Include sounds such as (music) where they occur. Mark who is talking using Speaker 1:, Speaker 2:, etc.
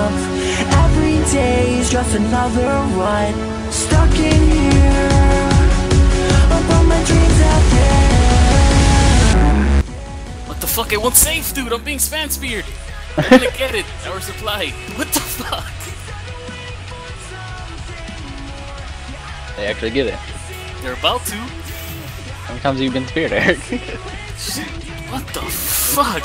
Speaker 1: up is just another rut Stuck in here my dreams out there
Speaker 2: What the fuck? It won't save, dude! I'm being spam speared! (laughs) I'm gonna get it! Our supply! What the fuck?
Speaker 3: They actually get it.
Speaker 2: They're about to.
Speaker 3: How many times have you been speared, Eric? (laughs)
Speaker 2: what the fuck?